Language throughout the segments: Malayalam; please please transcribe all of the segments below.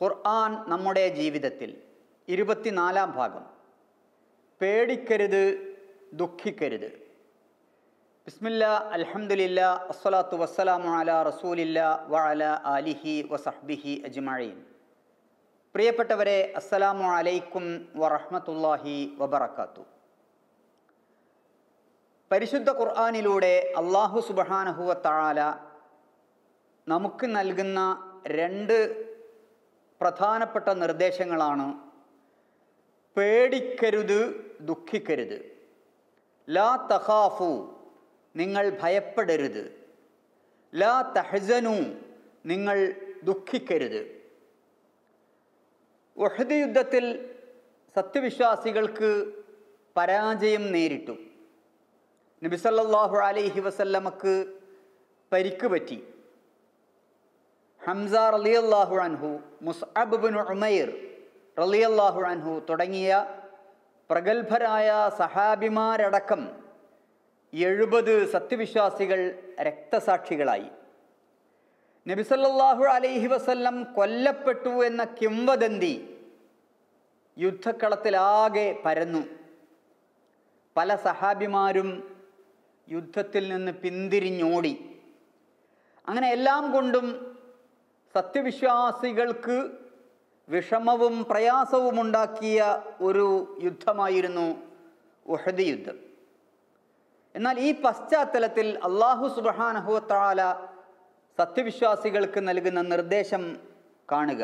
ഖുർആൻ നമ്മുടെ ജീവിതത്തിൽ ഇരുപത്തിനാലാം ഭാഗം. പേടിക്കരുത് ദുഃഖിക്കരുത്. ബിസ്മില്ല അലഹമുല്ല അസ്സലാത്തു വസ്സലാമു അല റസൂലില്ല വഅല അലിഹി വസഹ്ബിഹി അജ്മഈൻ. പ്രിയപ്പെട്ടവരെ അസ്സലാമു അലൈക്കും വറഹ്മത്തുള്ളാഹി വബറക്കാത്തു പരിശുദ്ധ ഖുർആാനിലൂടെ അള്ളാഹു സുബ്ഹാനഹു താല നമുക്ക് നൽകുന്ന രണ്ട് പ്രധാനപ്പെട്ട നിർദ്ദേശങ്ങളാണ്. പേടിക്കരുത് ദുഃഖിക്കരുത്. ലാ തഹാഫു നിങ്ങൾ ഭയപ്പെടരുത്. ലാ തഹ്സനു നിങ്ങൾ ദുഃഖിക്കരുത്. ഒഹദ് യുദ്ധത്തിൽ സത്യവിശ്വാസികൾക്ക് പരാജയം നേരിട്ടു. നബിസല്ലാഹു അലൈഹി വസല്ലമക്ക് പരിക്ക് പറ്റി. ഹംസ റലിയല്ലാഹു അൻഹു മുസ്അബ് ബിൻ ഉമൈർ റലിയല്ലാഹു അൻഹു തുടങ്ങിയ പ്രഗത്ഭരായ സഹാബിമാരടക്കം എഴുപത് സത്യവിശ്വാസികൾ രക്തസാക്ഷികളായി. നബിസല്ലാഹു അലൈഹി വസല്ലം കൊല്ലപ്പെട്ടു എന്ന കിംവദന്തി യുദ്ധക്കളത്തിലാകെ പരന്നു. പല സഹാബിമാരും യുദ്ധത്തിൽ നിന്ന് പിന്തിരിഞ്ഞോടി. അങ്ങനെ എല്ലാം കൊണ്ടും സത്യവിശ്വാസികൾക്ക് വിഷമവും പ്രയാസവും ഉണ്ടാക്കിയ ഒരു യുദ്ധമായിരുന്നു ഉഹദ് യുദ്ധം. എന്നാൽ ഈ പശ്ചാത്തലത്തിൽ അള്ളാഹു സുബാനഹുത്താല സത്യവിശ്വാസികൾക്ക് നൽകുന്ന നിർദ്ദേശം കാണുക.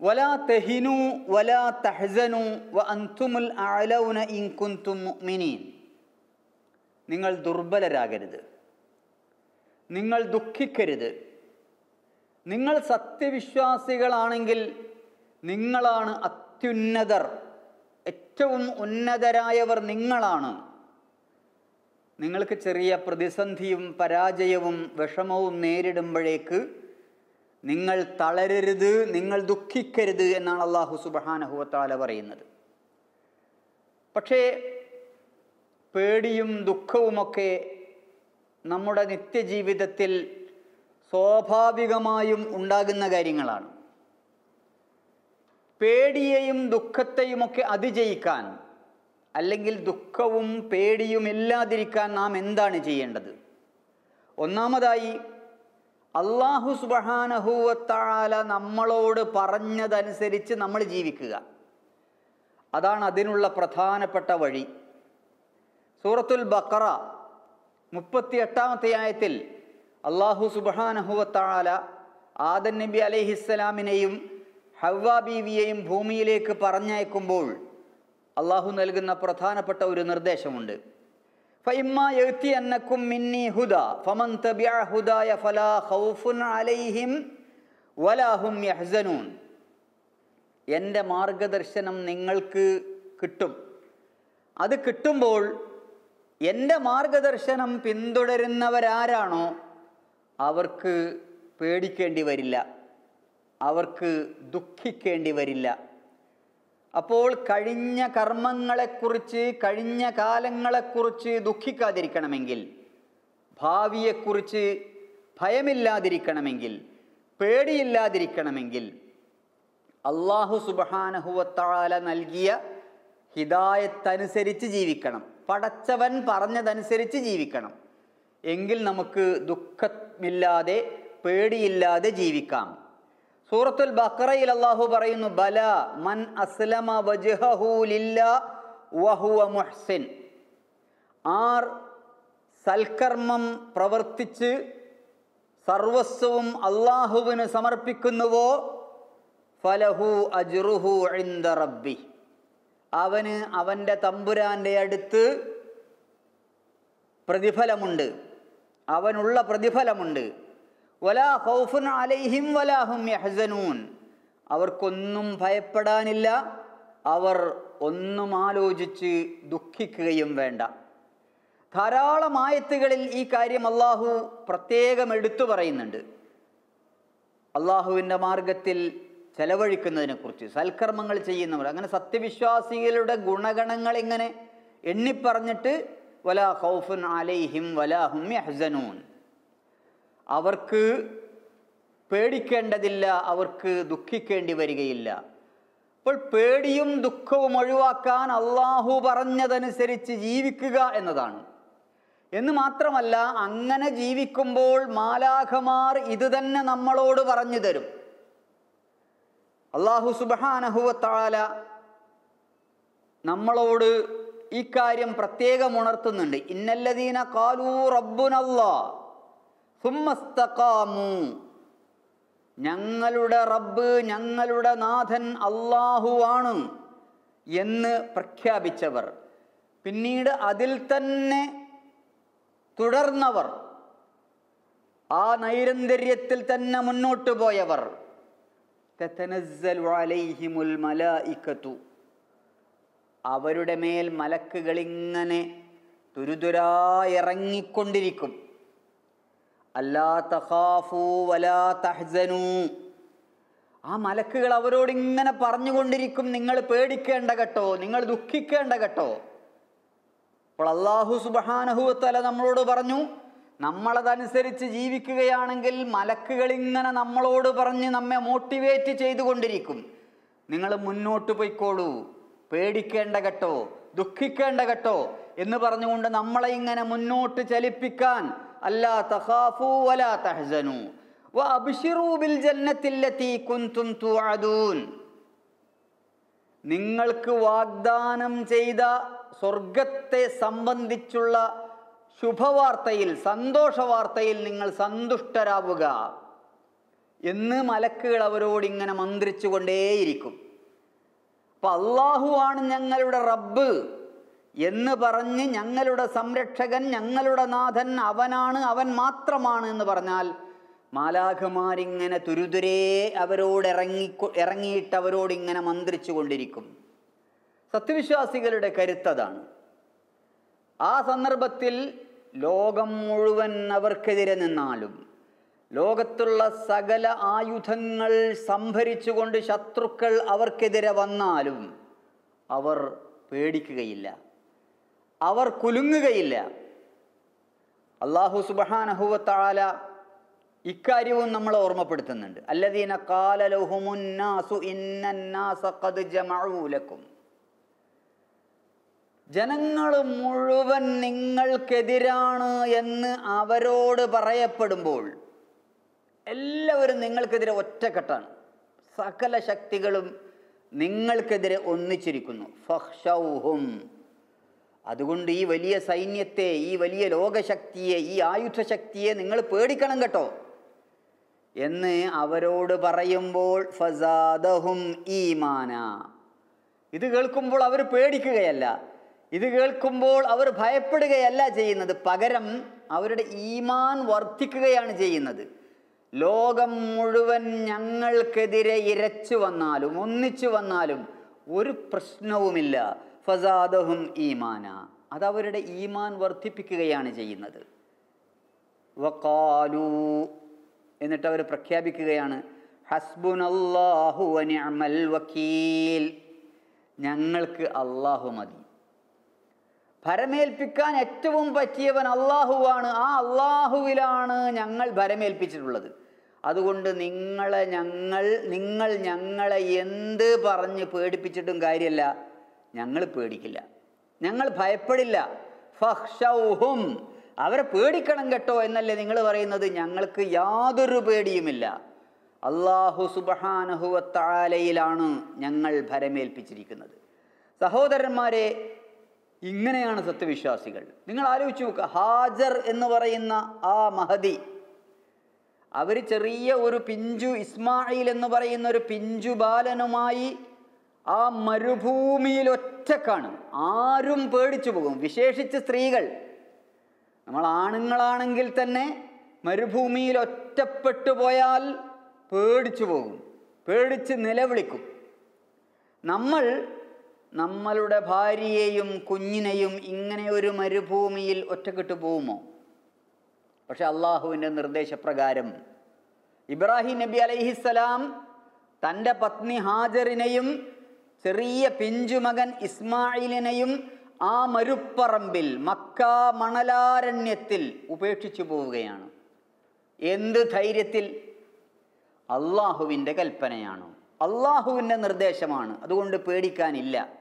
വലാ തെഹിനു വലാ തഹ്സനു വ അന്തുമുൽ അലൗന ഇൻ കുന്തും മുഅ്മിനീൻ. നിങ്ങൾ ദുർബലരാകരുത്. നിങ്ങൾ ദുഃഖിക്കരുത്. നിങ്ങൾ സത്യവിശ്വാസികളാണെങ്കിൽ നിങ്ങളാണ് അത്യുന്നതർ. ഏറ്റവും ഉന്നതരായവർ നിങ്ങളാണ്. നിങ്ങൾക്ക് ചെറിയ പ്രതിസന്ധിയും പരാജയവും വിഷമവും നേരിടുമ്പോഴേക്ക് നിങ്ങൾ തളരരുത് നിങ്ങൾ ദുഃഖിക്കരുത് എന്നാണ് അള്ളാഹു സുബഹാനഹുവത്താല പറയുന്നത്. പക്ഷേ പേടിയും ദുഃഖവുമൊക്കെ നമ്മുടെ നിത്യജീവിതത്തിൽ സ്വാഭാവികമായും ഉണ്ടാകുന്ന കാര്യങ്ങളാണ്. പേടിയെയും ദുഃഖത്തെയുമൊക്കെ അതിജയിക്കാൻ അല്ലെങ്കിൽ ദുഃഖവും പേടിയും ഇല്ലാതിരിക്കാൻ നാം എന്താണ് ചെയ്യേണ്ടത്? ഒന്നാമതായി അള്ളാഹു സുബഹാനഹൂവത്താല നമ്മളോട് പറഞ്ഞതനുസരിച്ച് നമ്മൾ ജീവിക്കുക. അതാണ് അതിനുള്ള പ്രധാനപ്പെട്ട വഴി. സൂറത്തുൽ ബക്കറ മുപ്പത്തി എട്ടാമത്തെ ആയത്തിൽ അള്ളാഹു സുബാനഹുവത്താല ആദൻ നബി അലൈഹിസ്സലാമിനെയും ഹവ്വ ബീവിയെയും ഭൂമിയിലേക്ക് പറഞ്ഞയക്കുമ്പോൾ അള്ളാഹു നൽകുന്ന പ്രധാനപ്പെട്ട ഒരു നിർദ്ദേശമുണ്ട്. എന്റെ മാർഗദർശനം നിങ്ങൾക്ക് കിട്ടും. അത് കിട്ടുമ്പോൾ എന്റെ മാർഗദർശനം പിന്തുടരുന്നവരാരാണോ അവർക്ക് പേടിക്കേണ്ടി വരില്ല. അവർക്ക് ദുഃഖിക്കേണ്ടി വരില്ല. അപ്പോൾ കഴിഞ്ഞ കർമ്മങ്ങളെക്കുറിച്ച് കഴിഞ്ഞ കാലങ്ങളെക്കുറിച്ച് ദുഃഖിക്കാതിരിക്കണമെങ്കിൽ ഭാവിയെക്കുറിച്ച് ഭയമില്ലാതിരിക്കണമെങ്കിൽ പേടിയില്ലാതിരിക്കണമെങ്കിൽ അള്ളാഹു സുബഹാനഹുവത്താല നൽകിയ ഹിദായത്തനുസരിച്ച് ജീവിക്കണം. പടച്ചവൻ പറഞ്ഞതനുസരിച്ച് ജീവിക്കണം. എങ്കിൽ നമുക്ക് ദുഃഖമില്ലാതെ പേടിയില്ലാതെ ജീവിക്കാം. സൂറത്തുൽ ബക്കറയിൽ അള്ളാഹു പറയുന്നു ബല മൻ അസ്ലമ വഹുവ മുഹ്സിൻ. ആർ സൽക്കർമ്മം പ്രവർത്തിച്ച് സർവസ്വവും അള്ളാഹുവിന് സമർപ്പിക്കുന്നുവോ? ഫലഹു അജുറുഹു റബ്ബി. അവന് അവന്റെ തമ്പുരാന്റെ അടുത്ത് പ്രതിഫലമുണ്ട്. അവനുള്ള പ്രതിഫലമുണ്ട്. വലാ ഖൗഫുൻ അലൈഹിം വലാഹും യഹ്സനൂൻ. അവർക്കൊന്നും ഭയപ്പെടാനില്ല. അവർ ഒന്നും ആലോചിച്ച് ദുഃഖിക്കുകയും വേണ്ട. ധാരാളം ആയത്തുകളിൽ ഈ കാര്യം അള്ളാഹു പ്രത്യേകം എടുത്തു പറയുന്നുണ്ട്. അള്ളാഹുവിന്റെ മാർഗത്തിൽ ചെലവഴിക്കുന്നതിനെക്കുറിച്ച് സൽക്കർമ്മങ്ങൾ ചെയ്യുന്നവർ അങ്ങനെ സത്യവിശ്വാസികളുടെ ഗുണഗണങ്ങൾ ഇങ്ങനെ എണ്ണിപ്പറഞ്ഞിട്ട് വലാ ഖൗഫുൻ അലൈഹിം വലാഹും യഹ്സനൂൻ. അവർക്ക് പേടിക്കേണ്ടതില്ല അവർക്ക് ദുഃഖിക്കേണ്ടി വരികയില്ല. അപ്പോൾ പേടിയും ദുഃഖവും ഒഴിവാക്കാൻ അള്ളാഹു പറഞ്ഞതനുസരിച്ച് ജീവിക്കുക എന്നതാണ്. എന്ന് മാത്രമല്ല അങ്ങനെ ജീവിക്കുമ്പോൾ മാലാഖമാർ ഇത് തന്നെ നമ്മളോട് പറഞ്ഞു തരും. അള്ളാഹു സുബാനഹുവത്താല നമ്മളോട് ഈ കാര്യം പ്രത്യേകം ഉണർത്തുന്നുണ്ട്. ഇന്നല്ലദീന കാലൂ റബ്ബുനല്ലാ സുമ്മസ്തഖാമു. ഞങ്ങളുടെ റബ്ബ് ഞങ്ങളുടെ നാഥൻ അള്ളാഹുവാണ് എന്ന് പ്രഖ്യാപിച്ചവർ. പിന്നീട് അതിൽ തന്നെ തുടർന്നവർ. ആ നൈരന്തര്യത്തിൽ തന്നെ മുന്നോട്ട് പോയവർ. അലൈഹിമുൽ അവരുടെ മേൽ മലക്കുകൾ ഇങ്ങനെ തുരുതുരായി ഇറങ്ങിക്കൊണ്ടിരിക്കും. അല്ലാ വലാ തഹ്സനു. ആ മലക്കുകൾ അവരോട് ഇങ്ങനെ പറഞ്ഞുകൊണ്ടിരിക്കും നിങ്ങൾ പേടിക്കേണ്ട കേട്ടോ നിങ്ങൾ ദുഃഖിക്കേണ്ട കേട്ടോ. അപ്പോൾ അള്ളാഹു സുബാനഹുവത്തല നമ്മളോട് പറഞ്ഞു നമ്മളതനുസരിച്ച് ജീവിക്കുകയാണെങ്കിൽ മലക്കുകൾ ഇങ്ങനെ നമ്മളോട് പറഞ്ഞ് നമ്മെ മോട്ടിവേറ്റ് ചെയ്തുകൊണ്ടിരിക്കും. നിങ്ങൾ മുന്നോട്ട് പോയിക്കോളൂ. പേടിക്കേണ്ട കേട്ടോ ദുഃഖിക്കേണ്ട കേട്ടോ എന്ന് പറഞ്ഞുകൊണ്ട് നമ്മളെ ഇങ്ങനെ മുന്നോട്ട് ചലിപ്പിക്കാൻ അല്ലാ തഹാഫു വലാ തഹസനു. കുൻതും തുഅദൂൻ. നിങ്ങൾക്ക് വാഗ്ദാനം ചെയ്ത സ്വർഗത്തെ സംബന്ധിച്ചുള്ള ശുഭവാർത്തയിൽ സന്തോഷവാർത്തയിൽ നിങ്ങൾ സന്തുഷ്ടരാവുക. എന്ന് മലക്കുകൾ അവരോട് ഇങ്ങനെ മന്ത്രിച്ചുകൊണ്ടേയിരിക്കും. അപ്പൊ അള്ളാഹുവാണ് ഞങ്ങളുടെ റബ്ബ് എന്ന് പറഞ്ഞ് ഞങ്ങളുടെ സംരക്ഷകൻ ഞങ്ങളുടെ നാഥൻ അവനാണ് അവൻ മാത്രമാണ് എന്ന് പറഞ്ഞാൽ മാലാഖമാരിങ്ങനെ തുരുതുരേ അവരോട് ഇറങ്ങി ഇറങ്ങിയിട്ട് അവരോട് ഇങ്ങനെ മന്ത്രിച്ചു കൊണ്ടിരിക്കും സത്യവിശ്വാസികളുടെ കരുത്തതാണ്. ആ സന്ദർഭത്തിൽ ലോകം മുഴുവൻ അവർക്കെതിരെ നിന്നാലും ലോകത്തുള്ള സകല ആയുധങ്ങൾ സംഭരിച്ചുകൊണ്ട് ശത്രുക്കൾ അവർക്കെതിരെ വന്നാലും അവർ പേടിക്കുകയില്ല. അവർ കുലുങ്ങുകയില്ല. അള്ളാഹു സുബാനഹുവത്താല ഇക്കാര്യവും നമ്മൾ ഓർമ്മപ്പെടുത്തുന്നുണ്ട്. അല്ലദീന കാലലഹുമുന്നാസു ജമഊ ലക്കും. ജനങ്ങൾ മുഴുവൻ നിങ്ങൾക്കെതിരാണ് എന്ന് അവരോട് പറയപ്പെടുമ്പോൾ എല്ലാവരും നിങ്ങൾക്കെതിരെ ഒറ്റക്കെട്ടാണ്. സകല ശക്തികളും നിങ്ങൾക്കെതിരെ ഒന്നിച്ചിരിക്കുന്നു. ഫഹ്ഷൗഹും. അതുകൊണ്ട് ഈ വലിയ സൈന്യത്തെ ഈ വലിയ ലോകശക്തിയെ ഈ ആയുധശക്തിയെ നിങ്ങൾ പേടിക്കണം കേട്ടോ. എന്ന് അവരോട് പറയുമ്പോൾ ഫസാദഹും ഈമാന. ഇത് കേൾക്കുമ്പോൾ അവർ പേടിക്കുകയല്ല. ഇത് കേൾക്കുമ്പോൾ അവർ ഭയപ്പെടുകയല്ല ചെയ്യുന്നത്. പകരം അവരുടെ ഈമാൻ വർദ്ധിക്കുകയാണ് ചെയ്യുന്നത്. ലോകം മുഴുവൻ ഞങ്ങൾക്കെതിരെ ഇരച്ചു വന്നാലും ഒന്നിച്ചു വന്നാലും ഒരു പ്രശ്നവുമില്ല. ഫസാദഹും ഈമാന. അതവരുടെ ഈമാൻ വർദ്ധിപ്പിക്കുകയാണ് ചെയ്യുന്നത്. വക്കാലു എന്നിട്ട് അവർ പ്രഖ്യാപിക്കുകയാണ്. ഹസ്ബുനല്ലാഹു വക്കീൽ. ഞങ്ങൾക്ക് അള്ളാഹു മതി. ഭരമേൽപ്പിക്കാൻ ഏറ്റവും പറ്റിയവൻ അള്ളാഹുവാണ്. ആ അള്ളാഹുവിലാണ് ഞങ്ങൾ ഭരമേൽപ്പിച്ചിട്ടുള്ളത്. അതുകൊണ്ട് നിങ്ങളെ ഞങ്ങൾ നിങ്ങൾ ഞങ്ങളെ എന്ത് പറഞ്ഞ് പേടിപ്പിച്ചിട്ടും കാര്യമല്ല ഞങ്ങൾ പേടിക്കില്ല. ഞങ്ങൾ ഭയപ്പെടില്ല. ഫഹ്ഷൗഹും. അവരെ പേടിക്കണം കേട്ടോ എന്നല്ലേ നിങ്ങൾ പറയുന്നത്. ഞങ്ങൾക്ക് യാതൊരു പേടിയുമില്ല. അള്ളാഹു സുബഹാനഹുവത്താലയിലാണ് ഞങ്ങൾ ഭരമേൽപ്പിച്ചിരിക്കുന്നത്. സഹോദരന്മാരെ ഇങ്ങനെയാണ് സത്യവിശ്വാസികൾ. നിങ്ങൾ ആലോചിച്ച് നോക്കുക ഹാജർ എന്ന് പറയുന്ന ആ മഹതി അവർ ചെറിയ ഒരു പിഞ്ചു ഇസ്മായിൽ എന്ന് പറയുന്ന ഒരു പിഞ്ചു ബാലനുമായി ആ മരുഭൂമിയിൽ ഒറ്റക്കാണ് ആരും പേടിച്ചു പോകും. വിശേഷിച്ച് സ്ത്രീകൾ. നമ്മൾ ആണുങ്ങളാണെങ്കിൽ തന്നെ മരുഭൂമിയിൽ ഒറ്റപ്പെട്ടു പോയാൽ പേടിച്ചു പോകും. പേടിച്ച് നിലവിളിക്കും. നമ്മൾ നമ്മളുടെ ഭാര്യയെയും കുഞ്ഞിനെയും ഇങ്ങനെ ഒരു മരുഭൂമിയിൽ ഒറ്റക്കെട്ടു പോകുമോ പക്ഷെ അള്ളാഹുവിന്റെ നിർദ്ദേശപ്രകാരം ഇബ്രാഹിം നബി അലൈഹിസ്സലാം തന്റെ പത്നി ഹാജറിനെയും ചെറിയ പിഞ്ചുമകൻ ഇസ്മായിലിനെയും ആ മരുപ്പറമ്പിൽ മക്ക മണലാരണ്യത്തിൽ ഉപേക്ഷിച്ചു പോവുകയാണ്. എന്ത് ധൈര്യത്തിൽ? അള്ളാഹുവിന്റെ കൽപ്പനയാണ്? അള്ളാഹുവിന്റെ നിർദ്ദേശമാണ്. അതുകൊണ്ട് പേടിക്കാനില്ല.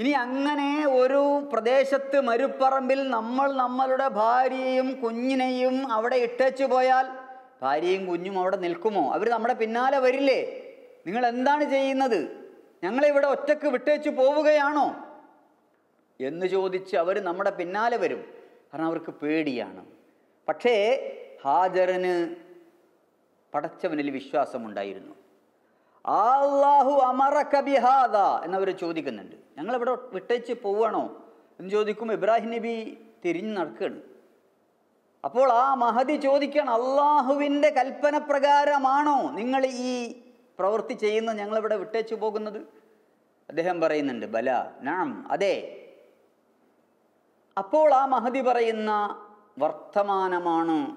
ഇനി അങ്ങനെ ഒരു പ്രദേശത്ത് മരുപ്പറമ്പിൽ നമ്മൾ നമ്മളുടെ ഭാര്യയും കുഞ്ഞിനെയും അവിടെ ഇട്ടേച്ചു പോയാൽ ഭാര്യയും കുഞ്ഞും അവിടെ നിൽക്കുമോ? അവർ നമ്മുടെ പിന്നാലെ വരില്ലേ? നിങ്ങൾ എന്താണ് ചെയ്യുന്നത്? ഞങ്ങളിവിടെ ഒറ്റയ്ക്ക് വിട്ടേച്ചു പോവുകയാണോ? എന്ന് ചോദിച്ച് അവർ നമ്മുടെ പിന്നാലെ വരും. കാരണം അവർക്ക് പേടിയാണ്. പക്ഷേ ഹാജറിന് പടച്ചവനിൽ വിശ്വാസമുണ്ടായിരുന്നു. അള്ളാഹു അമറക്കബിഹാദ എന്നവർ ചോദിക്കുന്നുണ്ട്. ഞങ്ങളിവിടെ വിട്ടേച്ച് പോവണോ? എന്ന് ചോദിക്കും. ഇബ്രാഹിം നബി തിരിഞ്ഞു നടക്കുകയാണ് അപ്പോൾ ആ മഹതി ചോദിക്കണം അള്ളാഹുവിന്റെ കൽപ്പന പ്രകാരമാണോ നിങ്ങൾ ഈ പ്രവൃത്തി ചെയ്യുന്നത്? ഞങ്ങളിവിടെ വിട്ടേച്ചു പോകുന്നത്? അദ്ദേഹം പറയുന്നുണ്ട് ബല നാം അതെ. അപ്പോൾ ആ മഹതി പറയുന്ന വർത്തമാനമാണ്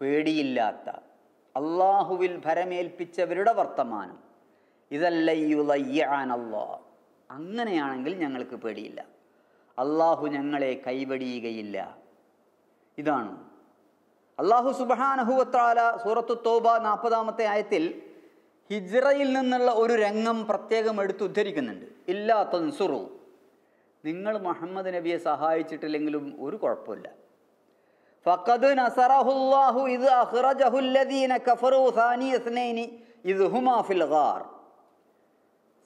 പേടിയില്ലാത്ത അള്ളാഹുവിൽ ഭരമേൽപ്പിച്ചവരുടെ വർത്തമാനം. ഇതല്ലയ്യുലയ്യാനല്ലോ അങ്ങനെയാണെങ്കിൽ ഞങ്ങൾക്ക് പേടിയില്ല. അള്ളാഹു ഞങ്ങളെ കൈവടിയുകയില്ല. ഇതാണ്. അള്ളാഹു സുബാനഹുവത്താല സൂറത്തു തോബ നാൽപ്പതാമത്തെ ആയത്തിൽ ഹിജ്റയിൽ നിന്നുള്ള ഒരു രംഗം പ്രത്യേകം എടുത്ത് ഉദ്ധരിക്കുന്നുണ്ട്. ഇല്ലാ തൻസുറു. നിങ്ങൾ മുഹമ്മദ് നബിയെ സഹായിച്ചിട്ടില്ലെങ്കിലും ഒരു കുഴപ്പമില്ല. ഫഖദ് നസറഹുല്ലാഹു ഇത് അഖ്റജഹുല്ലദീന കഫറു സാനി ഇസ്നൈനി ഇത് ഫിൽ ഗാർ.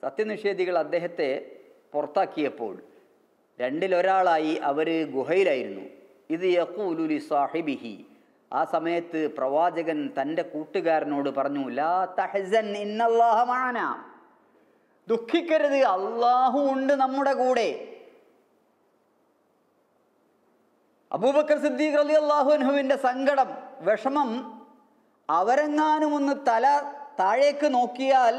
സത്യനിഷേധികൾ അദ്ദേഹത്തെ പുറത്താക്കിയപ്പോൾ രണ്ടിലൊരാളായി അവർ ഗുഹയിലായിരുന്നു. ഇത് യക്കൂലുലി സാഹിബിഹി. ആ സമയത്ത് പ്രവാചകൻ തന്റെ കൂട്ടുകാരനോട് പറഞ്ഞു ലാ ദുഃഖിക്കരുത് അള്ളാഹു ഉണ്ട് നമ്മുടെ കൂടെ. അബൂബക്കർ സിദ്ദീഖ് അലി അള്ളാഹുനുവിന്റെ സങ്കടം വിഷമം അവരെങ്ങാനും ഒന്ന് തല താഴേക്ക് നോക്കിയാൽ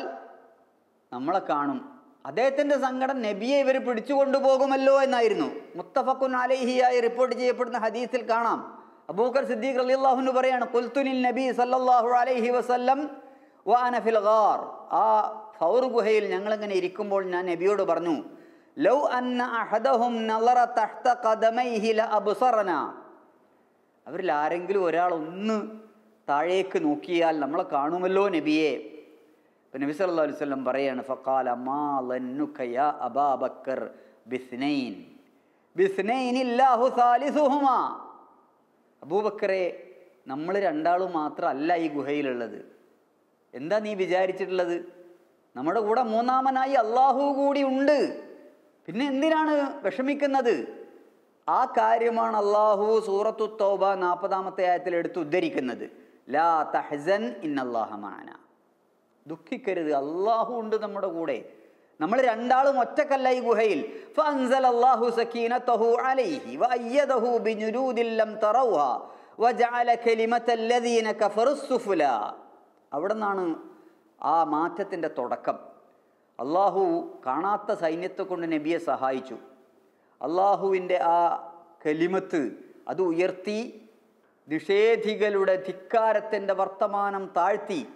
നമ്മളെ കാണും. അദ്ദേഹത്തിന്റെ സങ്കടം നബിയെ ഇവർ പിടിച്ചു കൊണ്ടുപോകുമല്ലോ എന്നായിരുന്നു. മുത്തഫക്കുൻ അലൈഹിയായി റിപ്പോർട്ട് ചെയ്യപ്പെടുന്ന ഹദീസിൽ കാണാം. അബൂബക്കർ സിദ്ദീഖ് അലി അള്ളാഹുന് പറയാണ് കുൽത്തുനിൽ നബി സല്ലാഹു അലൈഹി വസല്ലം വാനഫിൽ ഗാർ. ആ ഫൗർ ഗുഹയിൽ ഞങ്ങളിങ്ങനെ ഇരിക്കുമ്പോൾ ഞാൻ നബിയോട് പറഞ്ഞു ലൗ അന്ന അഹദഹും നളറ തഹ്ത കദമൈഹില ലഅബ്സറന. അവരിൽ ആരെങ്കിലും ഒരാൾ ഒന്ന് താഴേക്ക് നോക്കിയാൽ നമ്മളെ കാണുമല്ലോ നബിയെ. ഇപ്പം നബി അലൈഹി വസല്ലം പറയാണ് ഫഖാല മാ ലന്നുക യാ അബാബക്കർ ബിസ്നൈൻ. ബിസ്നൈൻ ഇല്ലാഹു സാലിസുഹുമാ. അബൂബക്കറെ നമ്മൾ രണ്ടാളും മാത്രമല്ല ഈ ഗുഹയിലുള്ളത്. എന്താ നീ വിചാരിച്ചിട്ടുള്ളത്? നമ്മുടെ കൂടെ മൂന്നാമനായി അള്ളാഹു കൂടി ഉണ്ട്. പിന്നെ എന്തിനാണ് വിഷമിക്കുന്നത്? ആ കാര്യമാണ് അള്ളാഹു സൂറത്തു തോബ നാൽപ്പതാമത്തെ ആയത്തിൽ എടുത്ത് ഉദ്ധരിക്കുന്നത്. ലാ തഹസൻ ഇന്നല്ലാഹമാന ദുഃഖിക്കരുത്. അള്ളാഹു ഉണ്ട് നമ്മുടെ കൂടെ. നമ്മൾ രണ്ടാളും ഒറ്റക്കല്ല ഈ ഗുഹയിൽ. അല്ലാഹു അലൈഹി വജഅല അവിടെ നിന്നാണ് ആ മാറ്റത്തിന്റെ തുടക്കം. അള്ളാഹു കാണാത്ത സൈന്യത്തെ കൊണ്ട് നബിയെ സഹായിച്ചു. അള്ളാഹുവിന്റെ ആ കലിമത്ത് അത് ഉയർത്തി നിഷേധികളുടെ ധിക്കാരത്തിന്റെ വർത്തമാനം താഴ്ത്തി.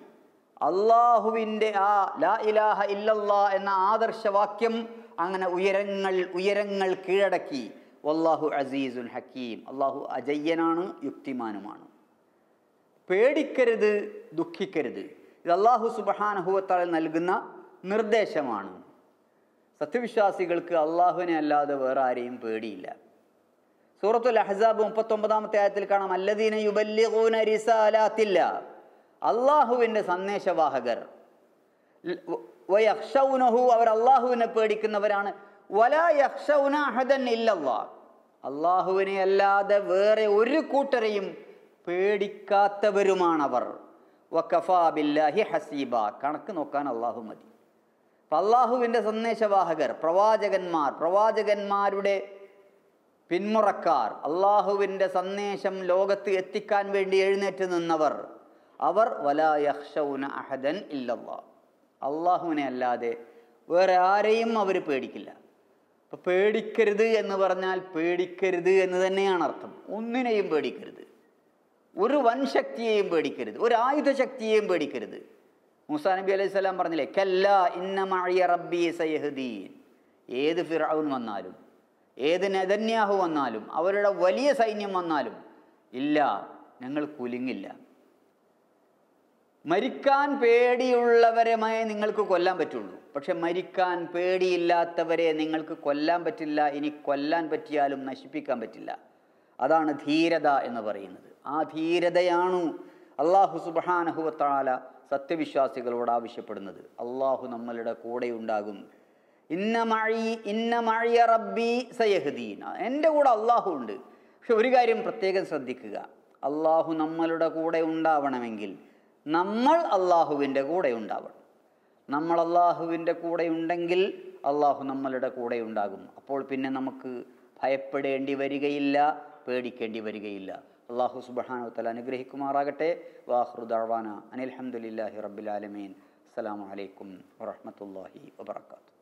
അള്ളാഹുവിന്റെ ആ ലാ ഇലാഹ ഇല്ലല്ലാ എന്ന ആദർശവാക്യം അങ്ങനെ ഉയരങ്ങൾ ഉയരങ്ങൾ കീഴടക്കി. വല്ലാഹു അസീസുൽ ഹക്കീം. അള്ളാഹു അജയ്യനാണ് യുക്തിമാനുമാണ്. പേടിക്കരുത് ദുഃഖിക്കരുത്. ഇത് അള്ളാഹു സുബഹാനഹുവത്താൽ നൽകുന്ന നിർദ്ദേശമാണ്. സത്യവിശ്വാസികൾക്ക് അള്ളാഹുവിനെ അല്ലാതെ വേറെ ആരെയും പേടിയില്ല. സൂറത്തുൽ അഹ്സാബ് മുപ്പത്തൊമ്പതാമത്തെ ആയത്തിൽ കാണാം അല്ലദീന യുബല്ലിഗൂന റിസാലാത്തില്ല. അള്ളാഹുവിന്റെ സന്ദേശവാഹകർ. വയക്ഷൗനഹു അവർ അള്ളാഹുവിനെ പേടിക്കുന്നവരാണ്. വല യക്ഷൗന അഹദൻ ഇല്ലല്ലാ. അള്ളാഹുവിനെ അല്ലാതെ വേറെ ഒരു കൂട്ടരെയും പേടിക്കാത്തവരുമാണവർ. വക്കഫാബില്ലാഹി ഹസീബ. കണക്ക് നോക്കാൻ അള്ളാഹു മതി. അള്ളാഹുവിന്റെ സന്ദേശവാഹകർ പ്രവാചകന്മാർ പ്രവാചകന്മാരുടെ പിന്മുറക്കാർ അള്ളാഹുവിന്റെ സന്ദേശം ലോകത്ത് എത്തിക്കാൻ വേണ്ടി എഴുന്നേറ്റ് നിന്നവർ അവർ വലായഹ്ഷൗന അഹദൻ ഇല്ലല്ലാ. അള്ളാഹുവിനെ അല്ലാതെ വേറെ ആരെയും അവർ പേടിക്കില്ല. ഇപ്പം പേടിക്കരുത് എന്ന് പറഞ്ഞാൽ പേടിക്കരുത് എന്ന് തന്നെയാണ് അർത്ഥം. ഒന്നിനെയും പേടിക്കരുത്. ഒരു വൻശക്തിയെയും പേടിക്കരുത്. ഒരു ആയുധശക്തിയെയും പേടിക്കരുത്. മൂസാ നബി അലൈഹി സ്വലാം പറഞ്ഞില്ലേ കല്ല ഇന്നമഴിയ റബ്ബി സയഹദീൻ. ഏത് ഫിറൌൻ വന്നാലും ഏത് നെതന്യാഹു വന്നാലും അവരുടെ വലിയ സൈന്യം വന്നാലും ഇല്ല ഞങ്ങൾ കുലുങ്ങില്ല. മരിക്കാൻ പേടിയുള്ളവരെ നിങ്ങൾക്ക് കൊല്ലാൻ പറ്റുള്ളൂ. പക്ഷെ മരിക്കാൻ പേടിയില്ലാത്തവരെ നിങ്ങൾക്ക് കൊല്ലാൻ പറ്റില്ല ഇനി കൊല്ലാൻ പറ്റിയാലും നശിപ്പിക്കാൻ പറ്റില്ല. അതാണ് ധീരത എന്ന് പറയുന്നത്. ആ ധീരതയാണ് അള്ളാഹു സുബാനഹുവത്താല സത്യവിശ്വാസികളോട് ആവശ്യപ്പെടുന്നത്. അള്ളാഹു നമ്മളുടെ കൂടെ ഉണ്ടാകും. ഇന്ന മഴി ഇന്ന മഴിയ റബ്ബി സയഹദീന. എന്റെ കൂടെ അള്ളാഹു ഉണ്ട്. പക്ഷെ ഒരു കാര്യം പ്രത്യേകം ശ്രദ്ധിക്കുക. അള്ളാഹു നമ്മളുടെ കൂടെ ഉണ്ടാവണമെങ്കിൽ നമ്മൾ അള്ളാഹുവിന്റെ കൂടെ ഉണ്ടാവണം. നമ്മൾ അള്ളാഹുവിന്റെ കൂടെ ഉണ്ടെങ്കിൽ അള്ളാഹു നമ്മളുടെ കൂടെ ഉണ്ടാകും. അപ്പോൾ പിന്നെ നമുക്ക് ഭയപ്പെടേണ്ടി വരികയില്ല പേടിക്കേണ്ടി വരികയില്ല. അള്ളാഹു സുബാനു തല അനുഗ്രഹിക്കുമാറാകട്ടെ. വാഹൃദാന അനിൽഹമുല്ലാഹി റബ്ബിലാലമീൻ അസ്സലാമു അലൈക്കും വറഹമത്തല്ലാഹി വബർക്കാത്തു